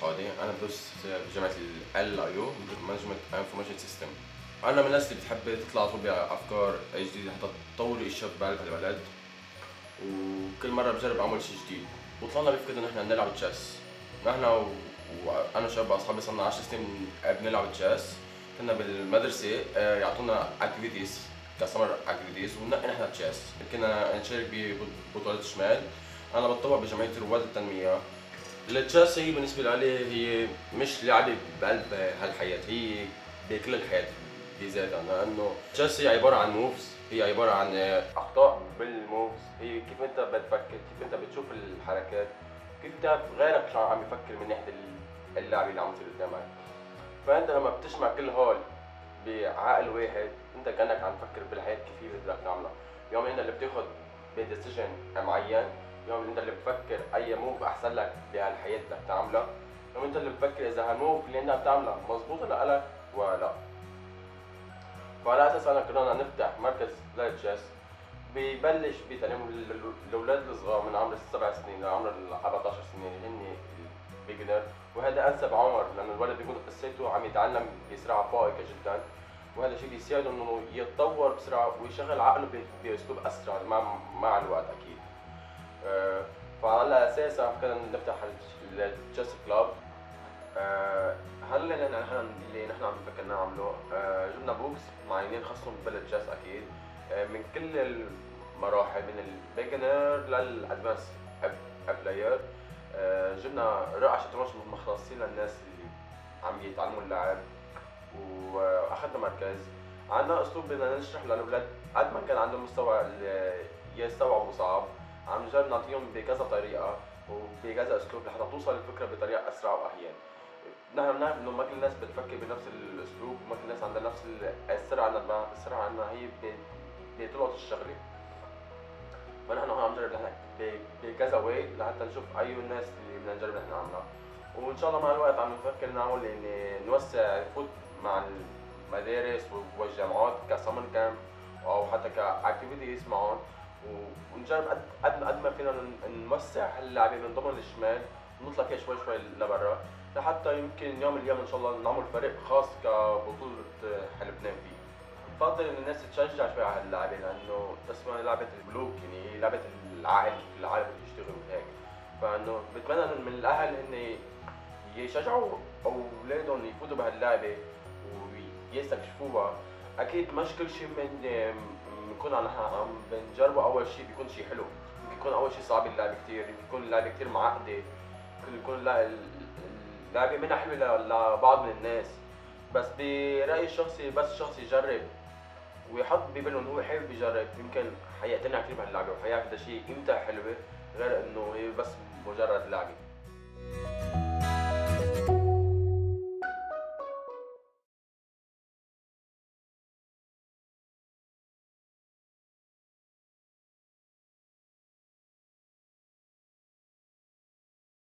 شحاده أنا بدرس بجامعه LIU management information system أنا من الناس اللي بتحب تطلع طول بافكار جديده حتى تطور الشيء بقلب البلد وكل مرة بجرب أعمل شيء جديد. وطلعنا بفكره انه إحنا نلعب chess نحن. وأنا وشباب أصحابي صرنا 10 سنين بنلعب chess كنا بالمدرسة آه، يعطونا activities ك summer activities وننقي نحن chess كنا نشارك ببطولات شمال. أنا بتطوع بجمعيه رواد التنمية. ال chess هي بالنسبة لي هي مش لعبه بقلب هالحياة هي بكل الحياة بذاتها لأنه ال chess هي عبارة عن moves هي عبارة عن أخطاء بال moves هي كيف أنت بتفكر كيف أنت بتشوف الحركات كيف بتعرف غيرك شو عم يفكر من ناحية اللعبه اللي عم تصير قدامك. فأنت لما بتجمع كل هول بعقل واحد أنت كأنك عم تفكر بالحياة كيف هي بدك تعملها. يوم انت اللي بتاخذ ب decision معين يوم انت اللي بتفكر أي move احسن لك بهالحياه بدك تعملها يوم انت اللي بتفكر إذا هال move اللي انت بتعملها مضبوطه لك ولا. وعلى أساس أنا كنا نفتح مركز لل chess ببلش بتعليم الأولاد الصغار من عمر السبع سنين لعمر ال 14 سنة هن ال beginner وهذا أنسب عمر لأنه الولد بيكون قصته عم يتعلم بسرعة فائقة جدا. وهذا الشيء بيساعده إنه يتطور بسرعة ويشغل عقله بأسلوب أسرع مع مع الوقت أكيد. فعلى اساسها فكرنا نفتح ال chess club. آه، هلا اللي نحن اللي نحن عم نفكر نعمله آه، جبنا books معينين خاصهم بال chess أكيد. من كل المراحل من ال beginner لل advanced player جبنا رقعة شطرنج مخصصين للناس اللي عم يتعلموا اللعب وأخذنا مركز. عندنا أسلوب بدنا نشرح للأولاد قد ما كان عندهم مستوى يستوعبوا صعب. عم نجرب نعطيهم بكذا طريقة وبكذا أسلوب لحتى توصل الفكرة بطريقة أسرع وأحيان. نحن بنعرف إنه ما كل الناس بتفكر بنفس الأسلوب وما كل الناس عندها نفس السرعة عندنا السرعة عندنا هي بتلقط الشغله فنحن هون عم نجرب نحن بكذا way لحتى نشوف أي الناس اللي بدنا نجرب نحن نعملها وإن شاء الله مع الوقت عم نفكر نعمل نوسع نفوت مع المدارس والجامعات ك summer camp أو حتى ك activities معهم. ونجرب قد قد ما فينا نوسع هاللعبة من ضمن الشمال ونطلع فيها شوي شوي لبرا لحتى يمكن يوم اليوم إن شاء الله نعمل فريق خاص كبطولة حلبنان فيه بفضل إن الناس تشجع شوي على هاللعبة لأنه اسمها لعبة البلوك يعني لعبة العقل العالم اللي يشتغل هيك فإنه بتمنى من الأهل ان يشجعوا أولادهم يفوتوا بهاللعبة ويستكشفوها. أكيد مش كل شيء من بنكون عم بنجربه أول شيء بيكون شيء حلو. يمكن يكون أول شيء صعب اللعبه كثير يمكن يكون اللعبه كثير معقده يمكن يكون اللعبه منها حلوة لبعض من الناس. بس برأيي الشخصي بس الشخص يجرب. ويحط بباله إنه هو حابب يجرب. يمكن حيقتنع كثير بهاللعبه وحيعرف قد شيء قيمتها حلوة غير إنه هي بس مجرد لعبة.